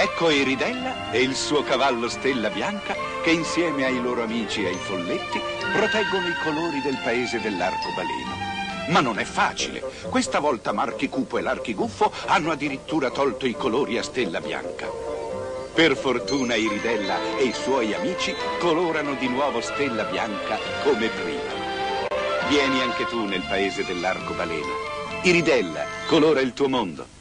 Ecco Iridella e il suo cavallo Stella Bianca che insieme ai loro amici e ai folletti proteggono i colori del paese dell'arcobaleno. Ma non è facile. Questa volta Marchi Cupo e l'Archiguffo hanno addirittura tolto i colori a Stella Bianca. Per fortuna Iridella e i suoi amici colorano di nuovo Stella Bianca come prima. Vieni anche tu nel paese dell'arcobaleno. Iridella, colora il tuo mondo.